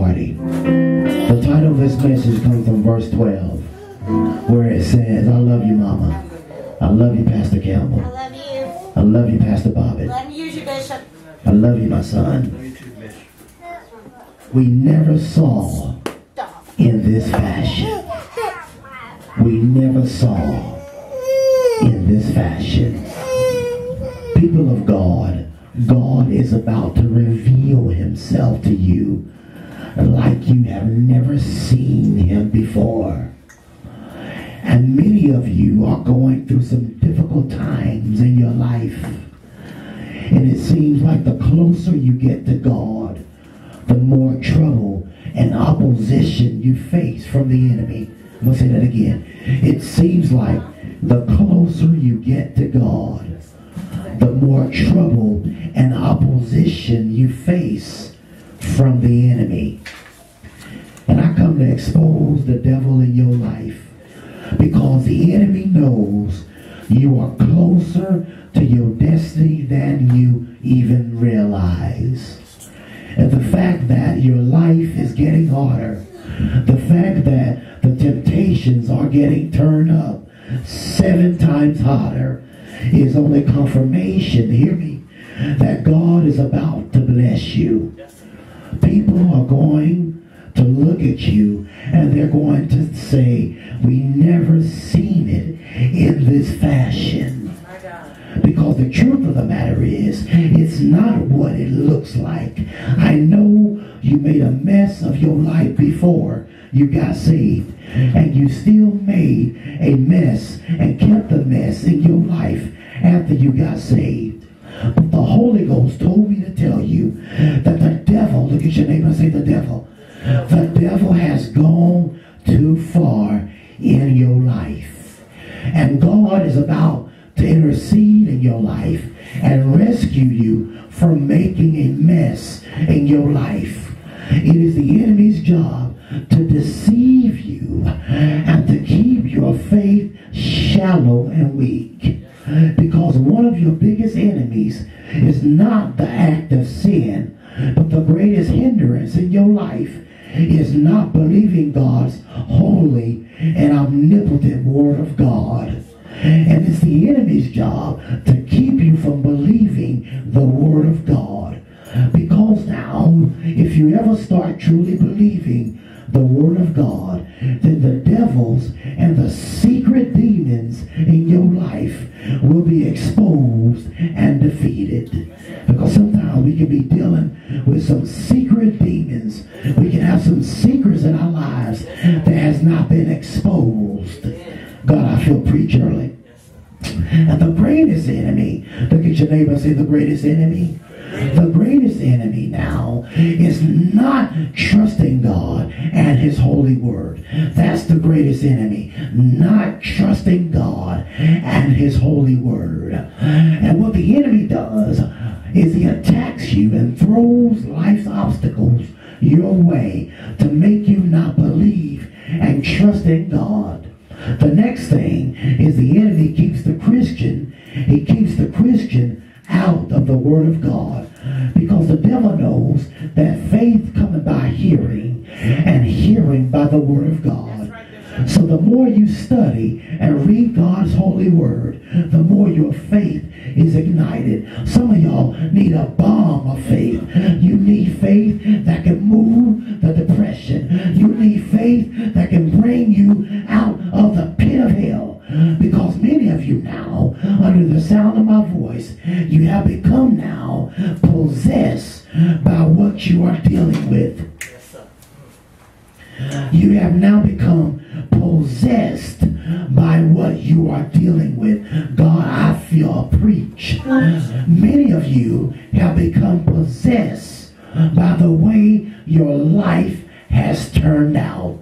Hardy. The title of this message comes from verse 12, where it says, I love you, Mama. I love you, Pastor Campbell. I love you. I love you, Pastor Bobbitt. Me use you, Bishop. I love you, my son. We never saw in this fashion. We never saw in this fashion. People of God, God is about to reveal himself to you like you have never seen him before. And many of you are going through some difficult times in your life. And it seems like the closer you get to God, the more trouble and opposition you face from the enemy. I'm going to say that again. It seems like the closer you get to God, the more trouble and opposition you face from the enemy. And I come to expose the devil in your life because the enemy knows you are closer to your destiny than you even realize. And the fact that your life is getting harder, the fact that the temptations are getting turned up seven times harder is only confirmation, hear me, that God is about to bless you. People are going to look at you and they're going to say, we never seen it in this fashion. Because the truth of the matter is, it's not what it looks like. I know you made a mess of your life before you got saved. And you still made a mess and kept the mess in your life after you got saved. But the Holy Ghost told me to tell you that the devil, look at your neighbor and say the devil, the devil has gone too far in your life. And God is about to intercede in your life and rescue you from making a mess in your life. It is the enemy's job to deceive you and to keep your faith shallow and weak. Because one of your biggest enemies is not the act of sin, but the greatest hindrance in your life is not believing God's holy and omnipotent word of God. And it's the enemy's job to keep you from believing the word of God. Because now, if you ever start truly believing the word of God, then the devils and the secret demons in your life will be exposed and defeated. I feel a preach. Many of you have become possessed by the way your life has turned out.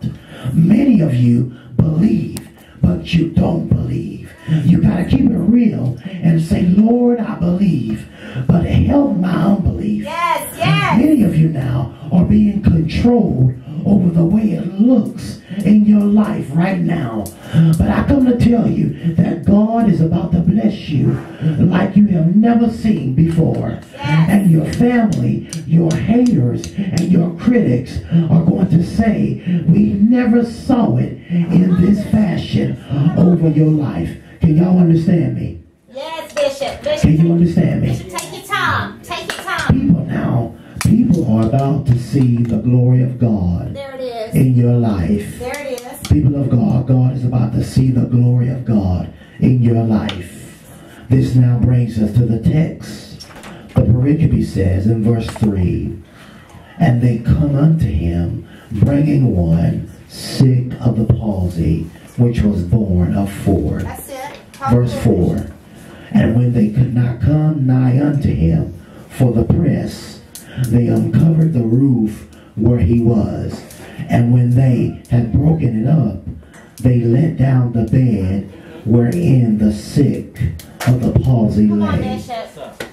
Many of you believe, but you don't believe. You got to keep it real and say, Lord, I believe, but help my unbelief. Yes, yes. Many of you now are being controlled over the way it looks in your life right now. But I come to tell you that God is about to bless you like you have never seen before. And your family, your haters, and your critics are going to say, we never saw it in this fashion over your life. Can y'all understand me? Yes, Bishop. Bishop, Can you understand me? Are about to see the glory of God There it is. in your life. There it is. People of God, God is about to see the glory of God in your life. This now brings us to the text. The pericope says in verse 3 And they come unto him, bringing one sick of the palsy, which was born of four. That's it. Verse 4 And when they could not come nigh unto him for the press, they uncovered the roof where he was. And when they had broken it up, they let down the bed wherein the sick of the palsy Come on, lay. Bishop.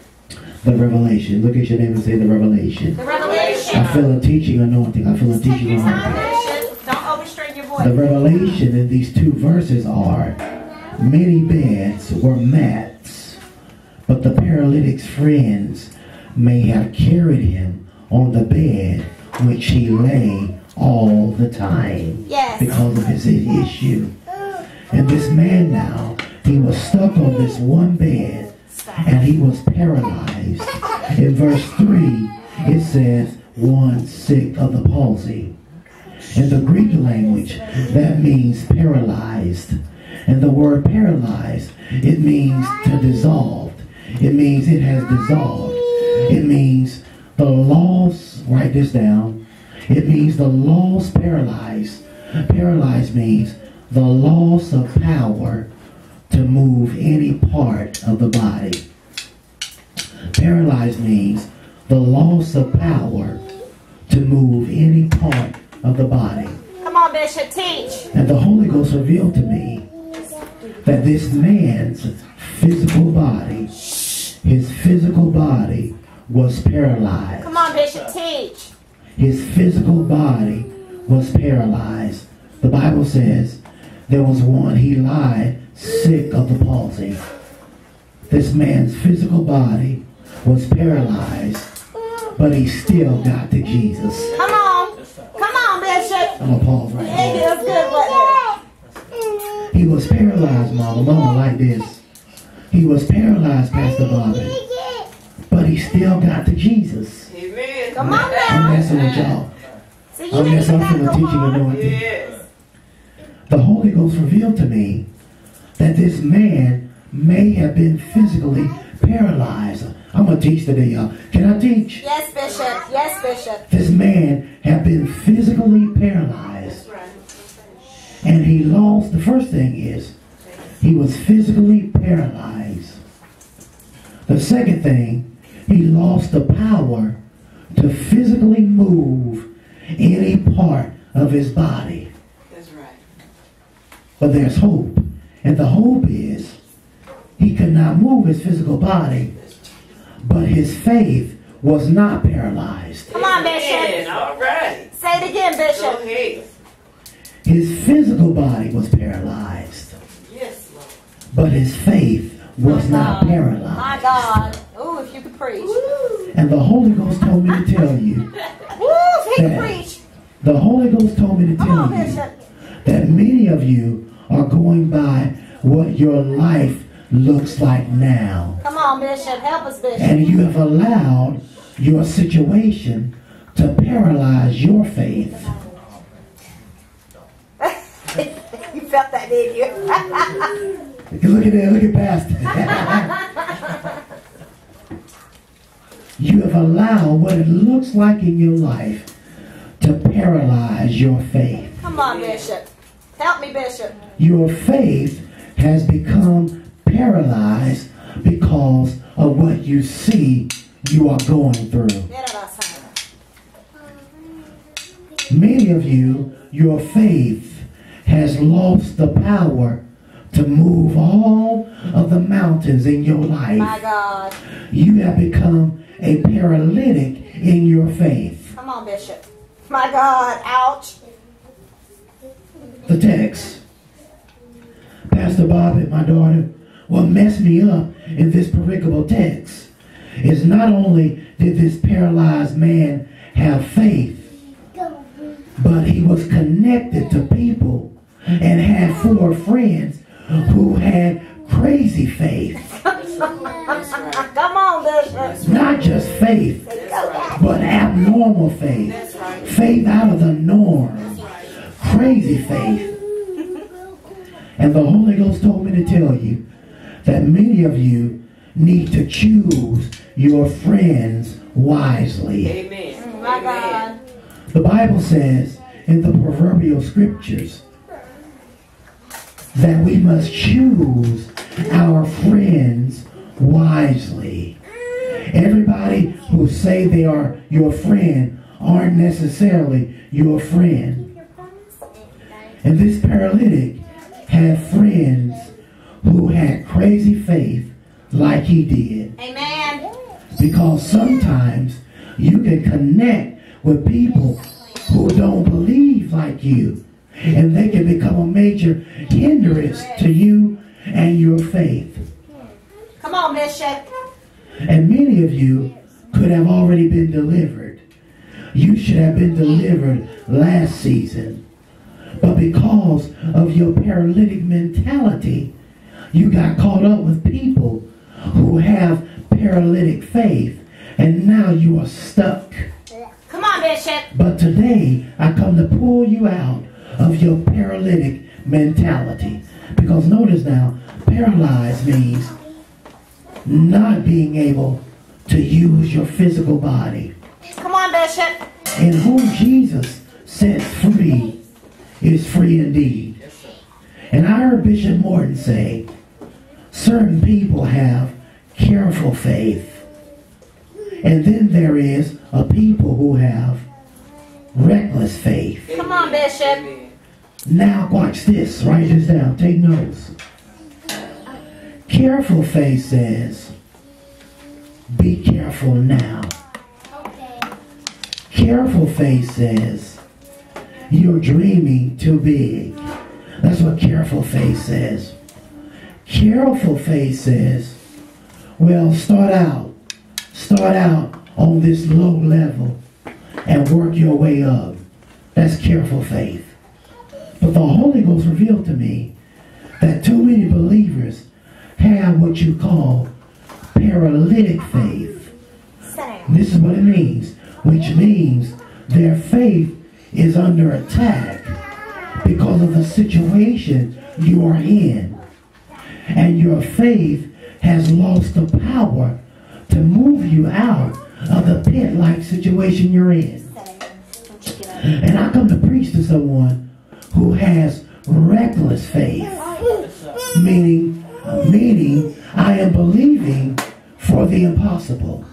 The revelation. Look at your name and say the revelation. The revelation. I revelation. feel a teaching anointing. I feel a Just take teaching your time, anointing. Bishop. Don't overstrain your voice. The revelation in these two verses are many beds were mats, but the paralytic's friends may have carried him on the bed which he lay all the time Yes. because of his issue. And this man now, he was stuck on this one bed and he was paralyzed. In verse 3, it says, one sick of the palsy. In the Greek language, that means paralyzed. And the word paralyzed, it means to dissolve. It means it has dissolved. It means the loss, write this down. It means the loss paralyzed. Paralyzed means the loss of power to move any part of the body. Paralyzed means the loss of power to move any part of the body. Come on, Bishop. Teach. And the Holy Ghost revealed to me that this man's physical body, his physical body was paralyzed. Come on, Bishop. Teach. His physical body was paralyzed. The Bible says there was one, he lied sick of the palsy. This man's physical body was paralyzed, but he still got to Jesus. Come on. Come on, Bishop. I'm gonna pause right there. that's good. He was paralyzed, Mama. Mama like this. He was paralyzed, Pastor Bobby, but he still got to Jesus. Amen. Come on oh, I'm messing with y'all. See, you I'm messing with the teaching anointing. Yes. The Holy Ghost revealed to me that this man may have been physically paralyzed. I'm gonna teach today, y'all. Can I teach? Yes, Bishop. Yes, Bishop. This man had been physically paralyzed, and he lost. The first thing is he was physically paralyzed. The second thing, he lost the power to physically move any part of his body. That's right. But there's hope. And the hope is he could not move his physical body, but his faith was not paralyzed. Come on, Amen. Bishop. All right. Say it again, Go Bishop. ahead. His physical body was paralyzed, Yes, Lord. but his faith was not paralyzed. My paralyzed. God. Ooh, if you could preach. And the Holy Ghost told me to tell you, Woo, if he could preach. the Holy Ghost told me to Come on, tell you Bishop. that many of you are going by what your life looks like now. Come on, Bishop. Help us, Bishop. And you have allowed your situation to paralyze your faith. you felt that, didn't you? Look at that, look at Pastor. you have allowed what it looks like in your life to paralyze your faith. Come on, Bishop. Help me, Bishop. Your faith has become paralyzed because of what you see you are going through. Get out outside. Many of you, your faith has lost the power to move all of the mountains in your My life. God. You have become a paralytic in your faith. Come on, Bishop. My God, ouch. The text. Pastor Bob and my daughter, what messed me up in this pericope text is not only did this paralyzed man have faith, but he was connected to people and had four friends who had crazy faith. Come on. Not just faith, but abnormal faith. Faith out of the norm. Crazy faith. And the Holy Ghost told me to tell you that many of you need to choose your friends wisely. Amen. My God. The Bible says in the proverbial scriptures that we must choose our friends wisely. Everybody who say they are your friend aren't necessarily your friend. And this paralytic had friends who had crazy faith like he did. Amen. Because sometimes you can connect with people who don't believe like you. And they can become a major hindrance to you and your faith. Come on, Bishop. And many of you could have already been delivered. You should have been delivered last season. But because of your paralytic mentality, you got caught up with people who have paralytic faith. And now you are stuck. Come on, Bishop. But today, I come to pull you out of your paralytic mentality. Because notice now, paralyzed means not being able to use your physical body. Come on, Bishop. And whom Jesus sets free is free indeed. And I heard Bishop Morton say, certain people have careful faith. And then there is a people who have reckless faith. Come on, Bishop. Now watch this. Write this down. Take notes. Careful faith says, be careful now. Careful faith says, you're dreaming too big. That's what careful faith says. Careful faith says, well, start out. Start out on this low level and work your way up. That's careful faith. But the Holy Ghost revealed to me that too many believers have what you call paralytic faith. This is what it means, which means their faith is under attack because of the situation you are in. And your faith has lost the power to move you out of the pit-like situation you're in. And I come to preach to someone who has reckless faith, meaning, meaning I am believing for the impossible.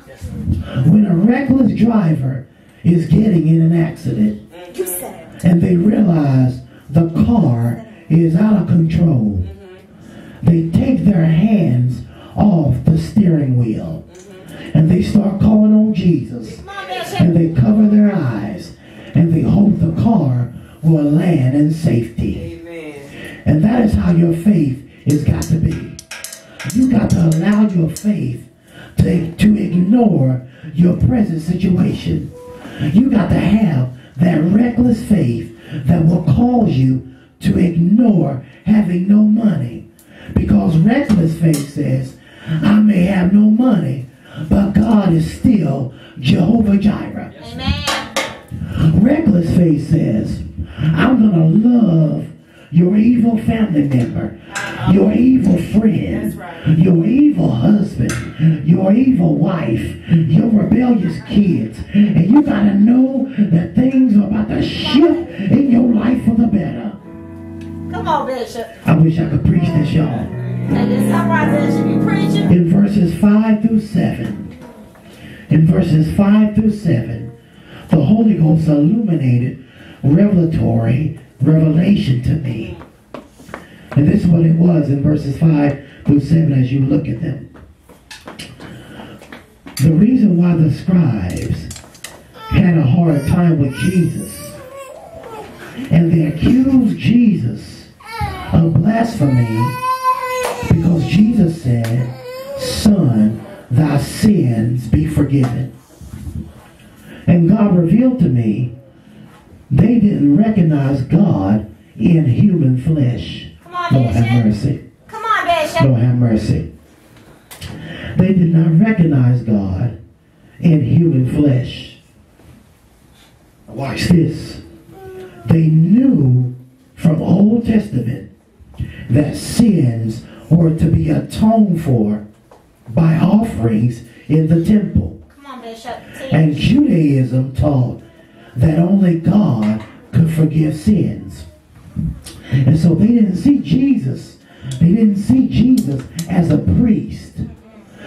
When a reckless driver is getting in an accident You said it. and they realize the car is out of control, mm-hmm. they take their hands off the steering wheel mm-hmm. and they start calling on Jesus Come on, Bishop. and they cover their eyes and they hope the car will land in safety. Amen. And that is how your faith has got to be. You got to allow your faith to, to ignore your present situation. You got to have that reckless faith that will cause you to ignore having no money. Because reckless faith says, I may have no money, but God is still Jehovah Jireh. Amen. Reckless faith says, I'm going to love your evil family member, your evil friend, right. your evil husband, your evil wife, your rebellious kids. And you got to know that things are about to shift in your life for the better. Come on, Bishop. I wish I could preach this, y'all. And it's all right, Bishop. You preaching? in verses 5 through 7. In verses 5 through 7, the Holy Ghost illuminated revelatory revelation to me. And this is what it was in verses 5 through 7 as you look at them. The reason why the scribes had a hard time with Jesus. And they accused Jesus of blasphemy because Jesus said, Son, thy sins be forgiven. And God revealed to me they didn't recognize God in human flesh. Come on, Lord have mercy. Come on, Bishop. Lord have mercy. They did not recognize God in human flesh. Watch this. They knew from Old Testament that sins were to be atoned for by offerings in the temple. Come on, Bishop. And Judaism taught that only God could forgive sins. And so they didn't see Jesus. They didn't see Jesus as a priest.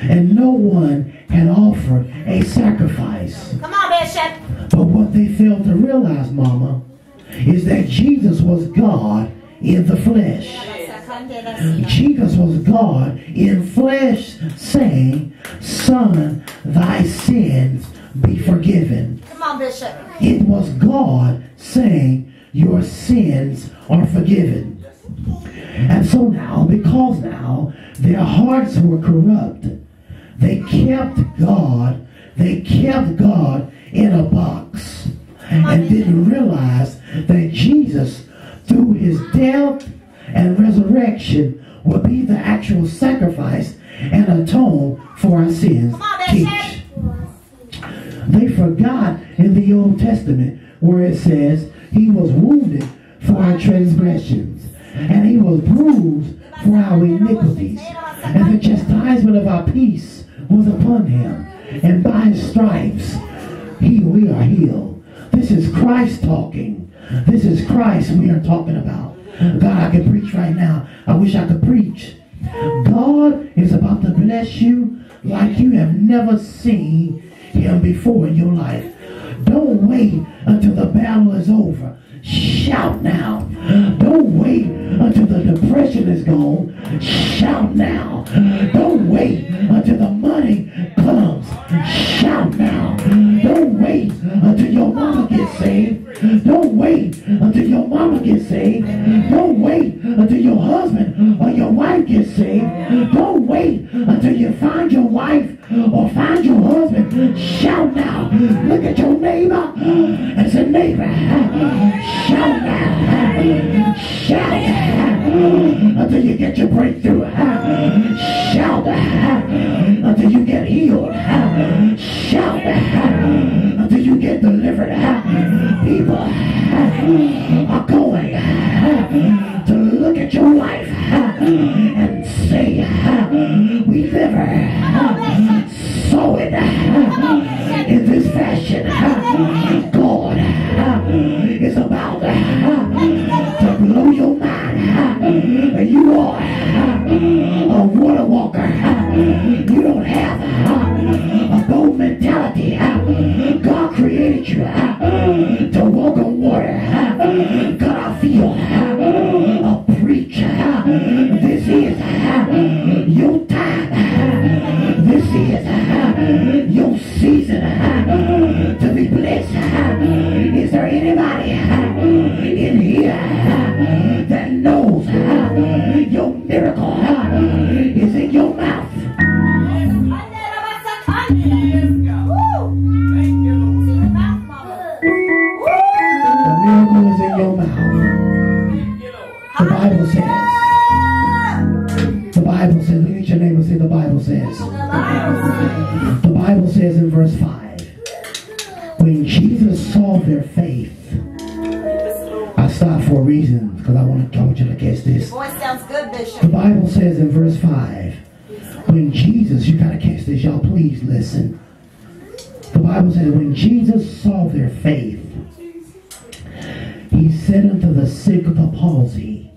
And no one had offered a sacrifice. Come on, Bishop. But what they failed to realize, Mama, is that Jesus was God in the flesh. Jesus was God in flesh saying, Son, thy sins be forgiven. On, Bishop. It was God saying, Your sins are forgiven. And so now, because now their hearts were corrupt, they kept God, they kept God in a box and didn't realize that Jesus, through his death and resurrection, would be the actual sacrifice and atone for our sins. Come on. They forgot in the Old Testament where it says he was wounded for our transgressions and he was bruised for our iniquities. And the chastisement of our peace was upon him. And by his stripes he we are healed. This is Christ talking. This is Christ we are talking about. God, I can preach right now. I wish I could preach. God is about to bless you like you have never seen him before in your life. Don't wait until the battle is over. Shout now. Don't wait until the depression is gone. Shout now. Don't wait until the money comes. Shout now. Don't wait until your mama gets saved. Don't wait until your mama gets saved. Don't wait until your husband or your wife gets saved. Don't wait until you find your wife or find your husband. Shout now. Look at your neighbor and say, neighbor, shout now. Shout until you get your breakthrough. Shout until you get healed. Shout until you get delivered. People are going in this fashion. Verse 5, when Jesus, you gotta catch this, y'all, please listen. The Bible says, when Jesus saw their faith, he said unto the sick of the palsy,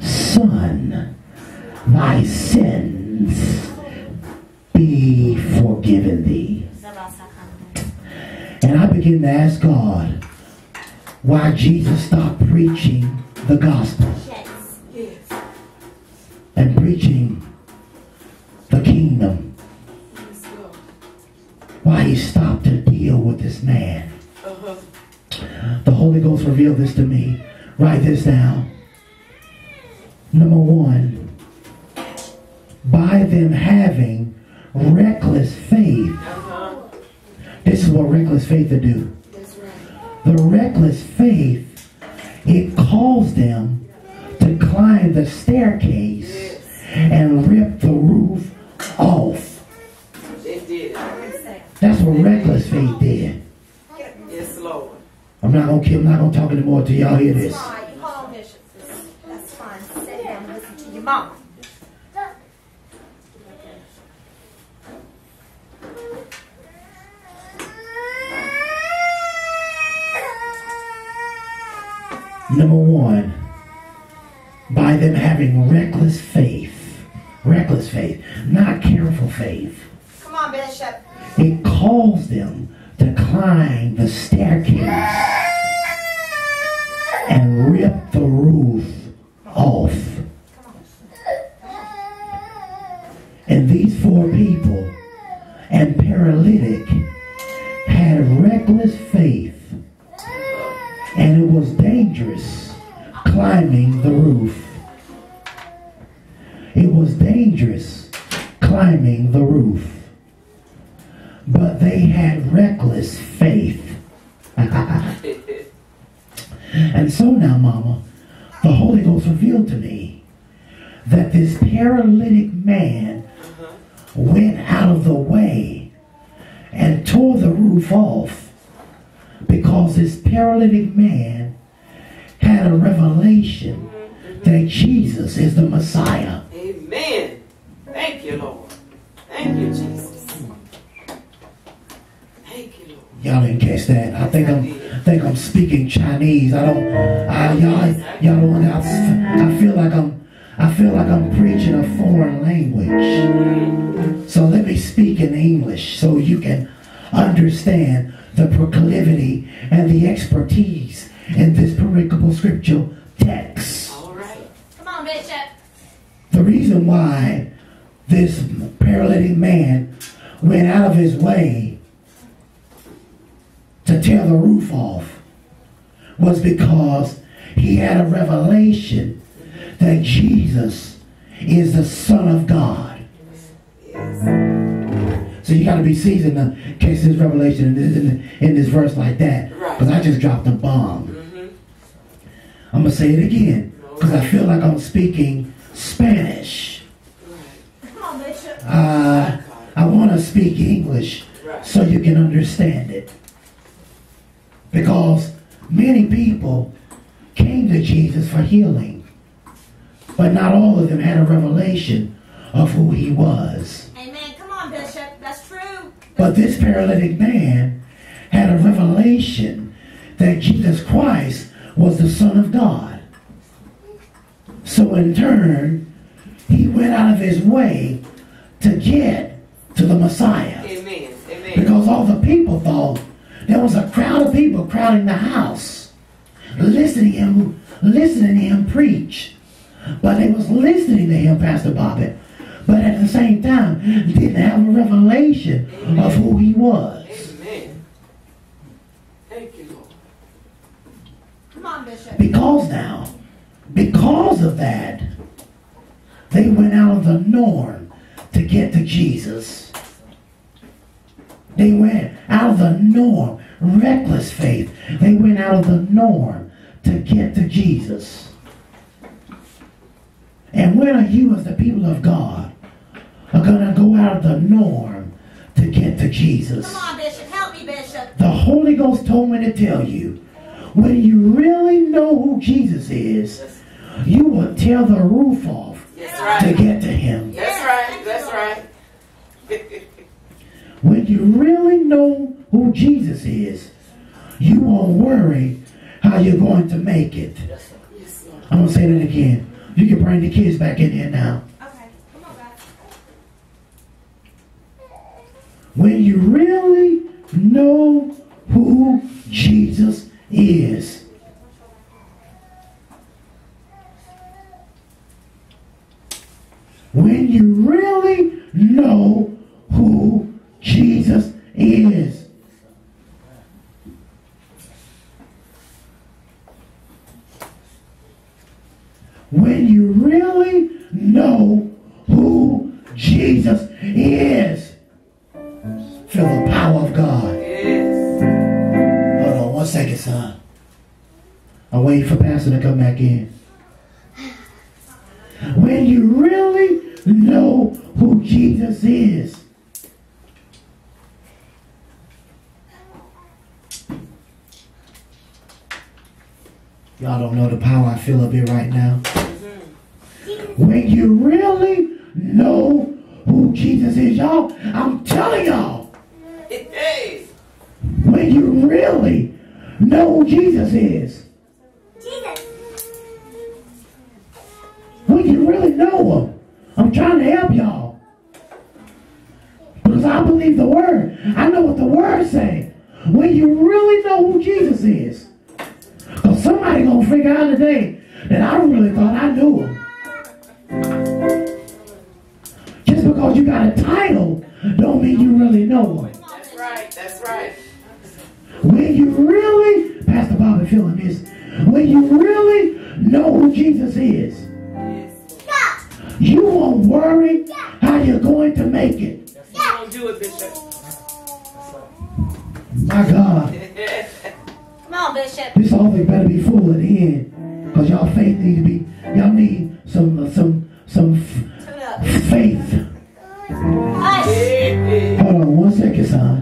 Son, thy sins be forgiven thee. And I began to ask God why Jesus stopped preaching the gospel and preaching the kingdom. Why he stopped to deal with this man The Holy Ghost revealed this to me. Write this down. Number one, by them having reckless faith. This is what reckless faith to do. The reckless faith, it calls them to climb the staircase and rip the roof off. It did. That's what reckless faith did. Yes, Lord. I'm not gonna kill. I'm not gonna talk anymore till y'all hear this. You. That's fine. Sit down and listen to your mom. Number one, by them having reckless faith. Reckless faith, not careful faith. Come on, Bishop. It calls them to climb the staircase and rip the roof off. And these four people off because this paralytic man had a revelation that Jesus is the Messiah. Amen. Thank you, Lord. Thank you, Jesus. Thank you, Lord. Y'all didn't catch that. I think I'm I think I'm speaking Chinese. I don't I, y'all y'all don't I, I feel like I'm I feel like I'm preaching a foreign language. So let me speak in English so you can understand the proclivity and the expertise in this pericope scriptural text. All right. Come on, Bishop. The reason why this paralytic man went out of his way to tear the roof off was because he had a revelation that Jesus is the Son of God. So you got to be seasoned in case this revelation in this, in, in this verse like that. Right. Because I just dropped a bomb. Mm-hmm. I'm going to say it again because I feel like I'm speaking Spanish. Right. Come on, Bishop. Uh, I want to speak English Right. so you can understand it. Because many people came to Jesus for healing, but not all of them had a revelation of who he was. Amen. Come on, Bishop. That's true. But this paralytic man had a revelation that Jesus Christ was the Son of God. So in turn, he went out of his way to get to the Messiah. Amen. Amen. Because all the people thought there was a crowd of people crowding the house, listening to him, listening to him preach. But they was listening to him, Pastor Bobbitt, but at the same time didn't have a revelation of who he was. Amen. Thank you, Lord. Come on, Bishop. Because now, because of that, they went out of the norm to get to Jesus. They went out of the norm, reckless faith. They went out of the norm to get to Jesus. And when are you, as the people of God, are going to go out of the norm to get to Jesus? Come on, Bishop. Help me, Bishop. The Holy Ghost told me to tell you, when you really know who Jesus is, you will tear the roof off That's to get to him. That's right. That's right. When you really know who Jesus is, you won't worry how you're going to make it. I'm going to say that again. You can bring the kids back in here now. when you really know who Jesus is. When you really know who Jesus is. When you really know who Jesus is. Feel the power of God. Yes. Hold on one second, son. I'm waiting for Pastor to come back in. When you really know who Jesus is, y'all don't know the power I feel up here right now. When you really know who Jesus is, y'all, I'm telling y'all, Hey. when you really know who Jesus is, Jesus. when you really know him, I'm trying to help y'all. Because I believe the word. I know what the word say. When you really know who Jesus is. Because somebody gonna figure out today that I really thought I knew him. Just because you got a title don't mean you really know him. That's right. That's right. When you really, Pastor Bobby feeling this, when you really know who Jesus is, Yes. you won't worry how you're going to make it. You gonna do it, Bishop. My God, Come on, Bishop. this whole thing better be full at the end, cause y'all faith need to be. Y'all need some some some f- Tune up. faith. Hush. Hold on one second, son.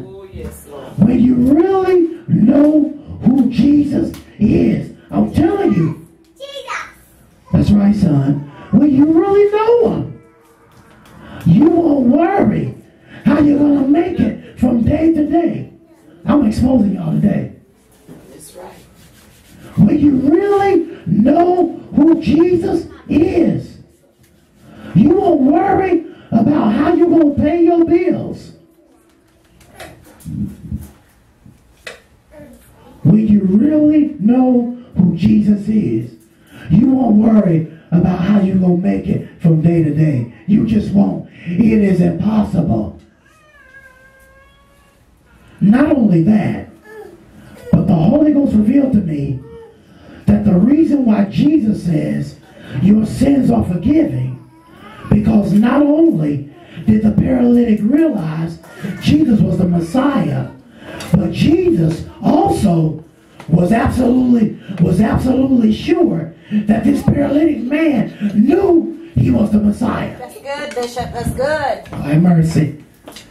Sure that this paralytic man knew he was the Messiah. That's good, Bishop. That's good. Have mercy.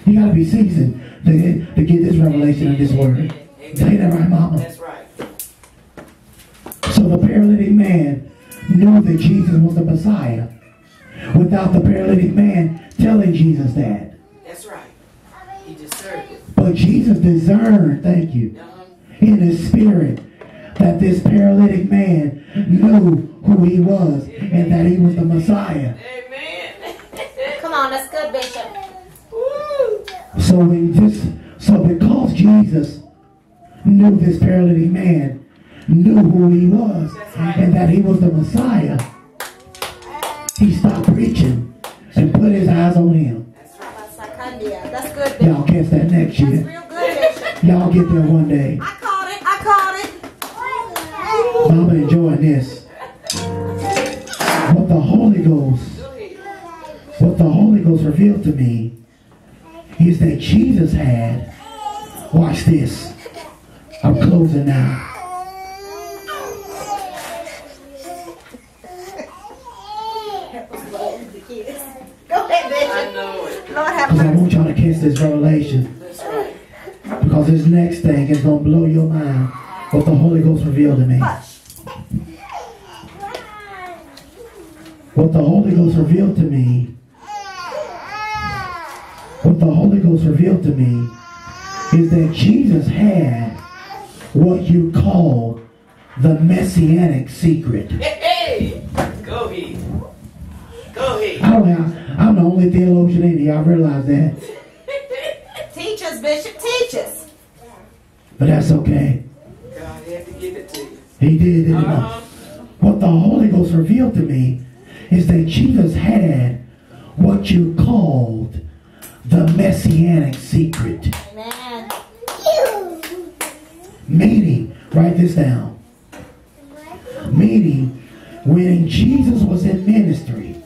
You gotta be seasoned to get, to get this revelation of this word. Say that right, Mama. That's right. So the paralytic man knew that Jesus was the Messiah without the paralytic man telling Jesus that. That's right. He deserved it. But Jesus discerned, thank you, Uh-huh. in his spirit that this paralytic man knew who he was and that he was the Messiah. Amen. Come on. That's good, Bishop. Woo. So when this, so because Jesus knew this paralytic man, knew who he was and that he was the Messiah, he stopped preaching and put his eyes on him. That's right. That's good, Y'all catch that next That's year. real good, Y'all get there one day. I caught it. I Mama enjoying this. What the Holy Ghost, what the Holy Ghost revealed to me is that Jesus had, watch this. I'm closing now. Go ahead, I know. Lord have Because I want y'all to catch this revelation. Because this next thing is going to blow your mind. What the Holy Ghost revealed to me. What the Holy Ghost revealed to me. What the Holy Ghost revealed to me is that Jesus had what you call the messianic secret. Hey, hey. Go ahead. Go ahead. I don't have, I'm the only theologian in here. I realize that. Teach us, Bishop. Teach us. But that's okay. God had to give it to you. He did, didn't? Uh-huh. What the Holy Ghost revealed to me is that Jesus had what you called the messianic secret. Amen. Meaning, write this down. Meaning when Jesus was in ministry,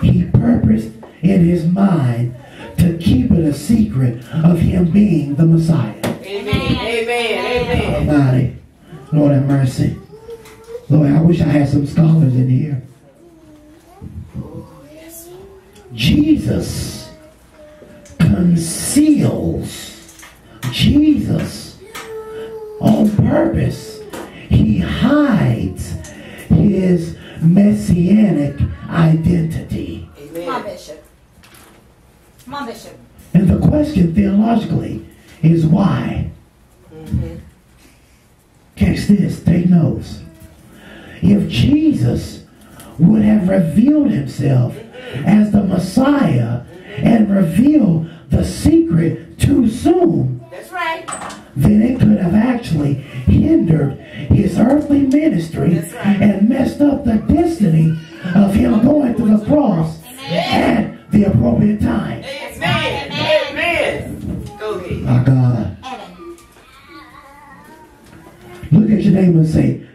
he purposed in his mind to keep it a secret of him being the Messiah. Amen. Amen. Amen. Almighty. Lord have mercy. Lord, I wish I had some scholars in here. Jesus conceals Jesus on purpose. He hides his messianic identity. Come on, Bishop. Come on, Bishop. And the question theologically is why? Mm-hmm. Catch this, take notes. If Jesus would have revealed himself as the Messiah and revealed the secret too soon, That's right. then it could have actually hindered his earthly ministry right. and messed up the destiny of him going to the cross at the appropriate time. Amen. Amen. Go ahead. My God. Look at your neighbor and say,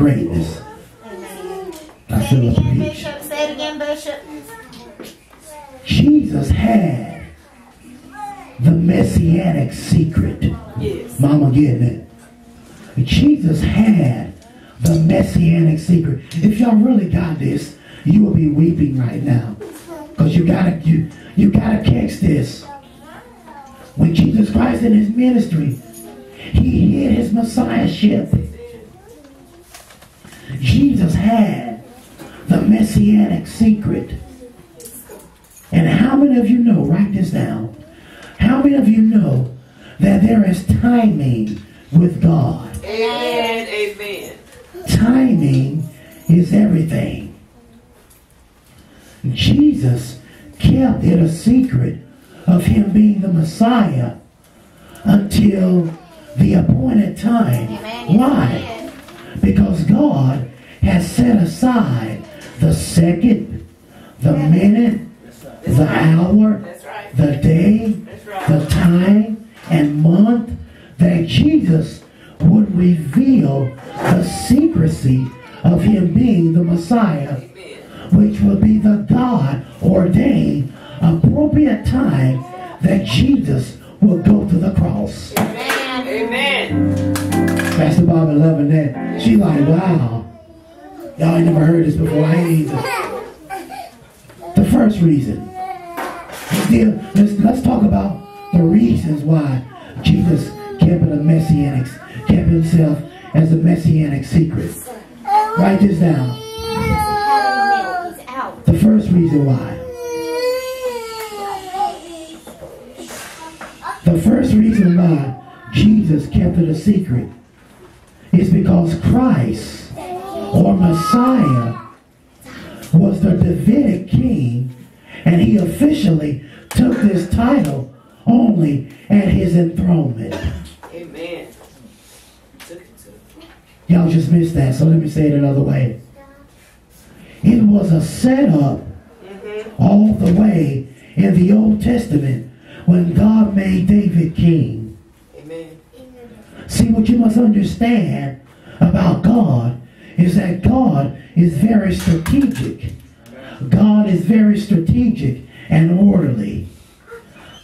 greatness. I Say feel it a again, preach. Bishop. Say it again, Bishop. Jesus had the messianic secret. Yes. Mama getting it. Jesus had the messianic secret. If y'all really got this, you will be weeping right now. Because you gotta you you gotta catch this. When Jesus Christ in his ministry, he hid his messiahship. Jesus had the messianic secret. And how many of you know, write this down, how many of you know that there is timing with God? Amen. Amen. Timing is everything. Jesus kept it a secret of him being the Messiah until the appointed time. Amen. Why? Because God has set aside the second, the minute, the hour, the day, the time and month that Jesus would reveal the secrecy of him being the Messiah, which would be the God ordained appropriate time that Jesus will go to the cross. Amen. Amen. Pastor Bob loving that. She like, wow. Y'all ain't never heard this before. I ain't either. The first reason. Let's, let's talk about the reasons why Jesus kept it a messianic, kept himself as a messianic secret. Write this down. The first reason why. The first reason why Jesus kept it a secret is because Christ or Messiah was the Davidic king and he officially took this title only at his enthronement. Amen. Took it to. Y'all just missed that, so let me say it another way. It was a setup mm-hmm. all the way in the Old Testament when God made David king. Amen. See, what you must understand about God is that God is very strategic. God is very strategic and orderly.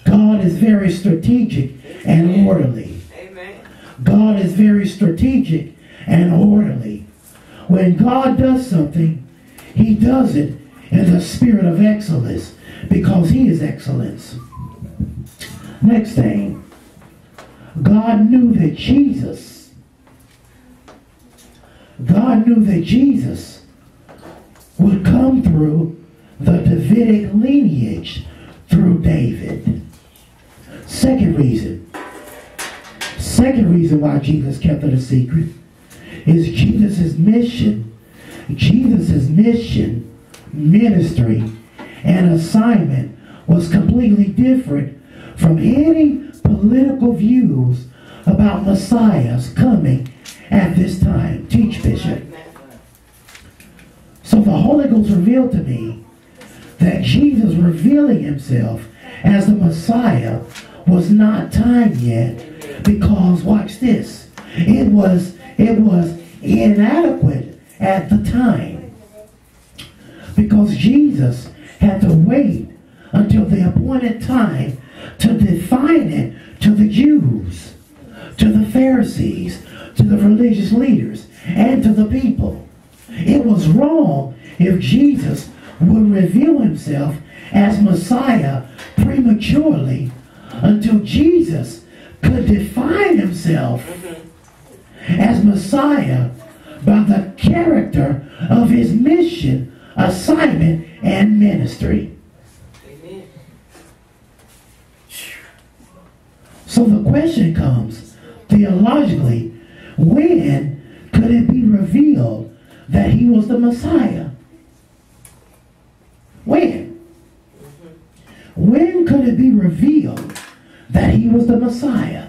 God is very strategic and orderly. Amen. God is very strategic and orderly. When God does something, he does it in the spirit of excellence because he is excellence. Next thing, God knew that Jesus, God knew that Jesus would come through the Davidic lineage through David. Second reason, second reason why Jesus kept it a secret is Jesus' mission Jesus' mission, ministry, and assignment was completely different from any political views about Messiah's coming at this time. Teach, Bishop. So the Holy Ghost revealed to me that Jesus revealing himself as the Messiah was not time yet because watch this it was it was inadequate at the time because Jesus had to wait until the appointed time to define it to the Jews to the Pharisees to the religious leaders and to the people it was wrong if Jesus would reveal himself as Messiah prematurely until Jesus could define himself as Messiah by the character of his mission, assignment, and ministry. So the question comes, theologically, when could it be revealed that he was the Messiah? When? When could it be revealed that he was the Messiah?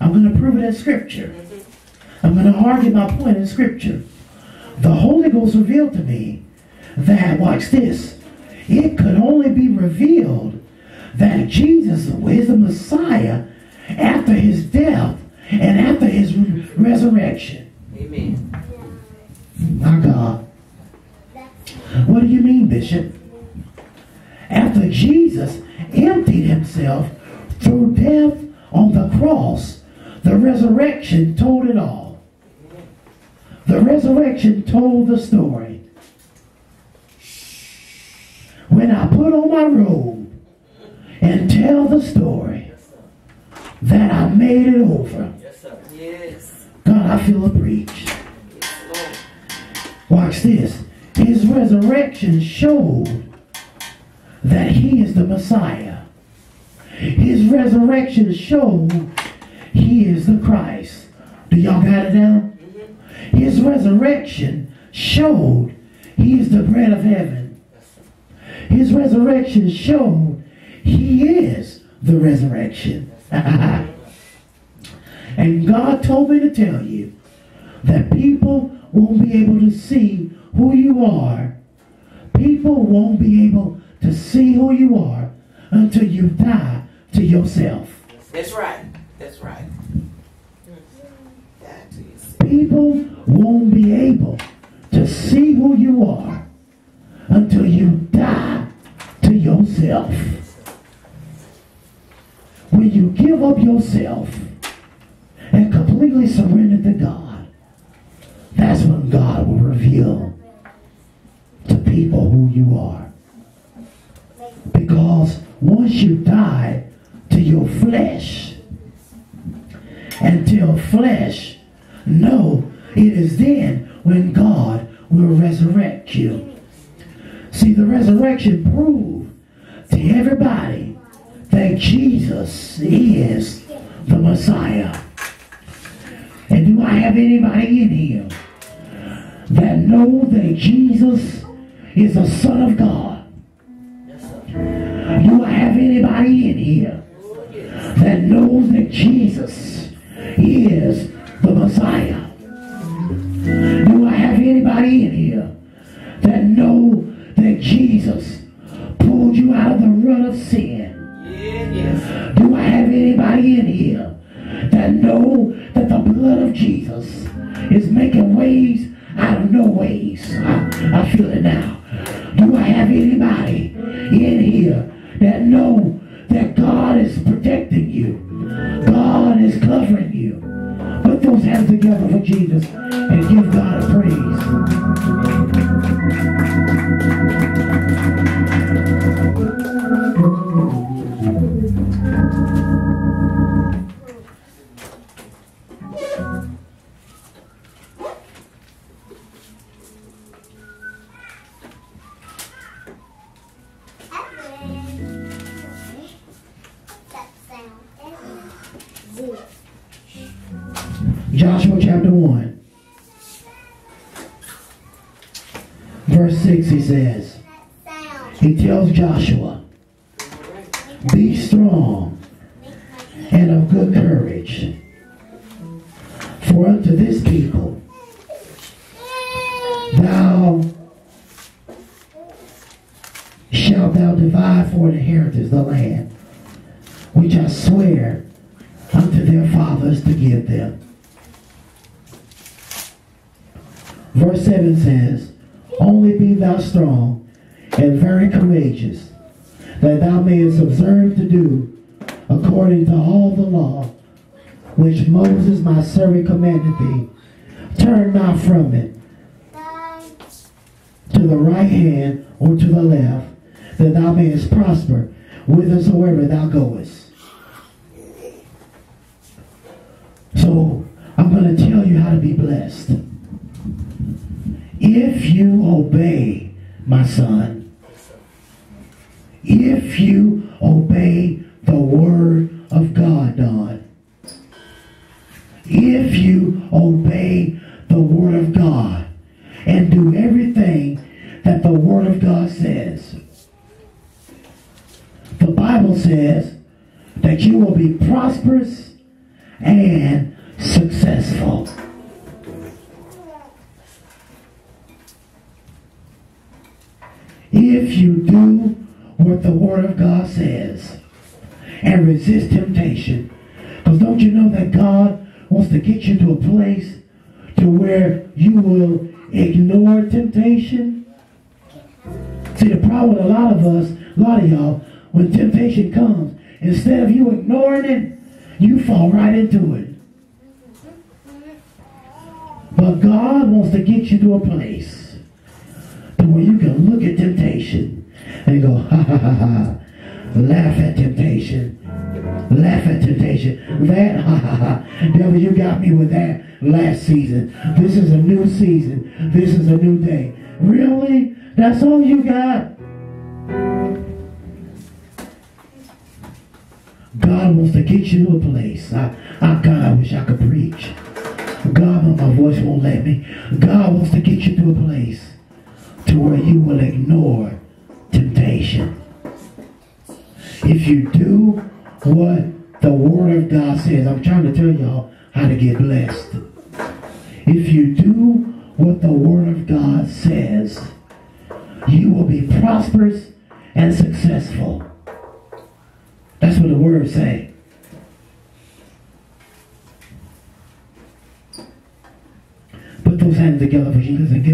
I'm going to prove it in Scripture. I'm going to argue my point in Scripture. The Holy Ghost revealed to me that, watch this, it could only be revealed that Jesus is the Messiah after his death and after his resurrection. Amen. My God. What do you mean, Bishop? after Jesus emptied himself through death on the cross, the resurrection told it all. The resurrection told the story. When I put on my robe and tell the story that I made it over. Yes, God, I feel a breach. Watch this. His resurrection showed that he is the Messiah. His resurrection showed he is the Christ. Do y'all got it down? His resurrection showed he is the bread of heaven. His resurrection showed he is the resurrection. and God told me to tell you that people won't be able to see who you are. People won't be able to see who you are until you die to yourself. That's right. That's right. People won't be able to see who you are until you die to yourself. When you give up yourself and completely surrender to God, that's when God will reveal to people who you are. Because once you die to your flesh, and to your flesh, no, it is then when God will resurrect you. See, the resurrection proved to everybody that Jesus is the Messiah. And do I have anybody in here that know that Jesus is the Son of God? Do I have anybody in here that knows that Jesus is the Messiah? Do I have anybody in here that know that Jesus pulled you out of the rut of sin? Do I have anybody in here that know that the blood of Jesus is making ways out of no ways? I, I feel it now. Do I have anybody in here that know that God is protecting you. God is covering you. Put those hands together for Jesus and give God a praise. Joshua chapter 1. verse 6 he says, he tells Joshua, be strong and of good courage. For unto this people thou shalt thou divide for an inheritance the land which I swear unto their fathers to give them. Verse 7 says, Only be thou strong and very courageous, that thou mayest observe to do according to all the law which Moses my servant commanded thee. Turn not from it to the right hand or to the left, that thou mayest prosper whithersoever thou goest. So I'm going to tell you how to be blessed. If you obey, my son, if you obey the word of God, Don, if you obey the word of God and do everything that the word of God says, the Bible says that you will be prosperous and successful. If you do what the Word of God says and resist temptation, because don't you know that God wants to get you to a place to where you will ignore temptation? See, the problem with a lot of us, a lot of y'all, when temptation comes, instead of you ignoring it, you fall right into it. But God wants to get you to a place to where you can look at temptation and go, ha ha ha ha, laugh at temptation. Laugh at temptation. That, ha ha ha. Devil, you got me with that last season. This is a new season. This is a new day. Really? That's all you got? God wants to get you to a place. I, I, God, I wish I could preach. God, my voice won't let me. God wants to get you to a place to where you will ignore temptation. If you do what the Word of God says, I'm trying to tell y'all how to get blessed. If you do what the Word of God says, you will be prosperous and successful. That's what the Word say. Put those hands together for Jesus and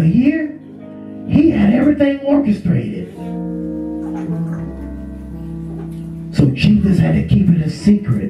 the year. He had everything orchestrated. So Jesus had to keep it a secret.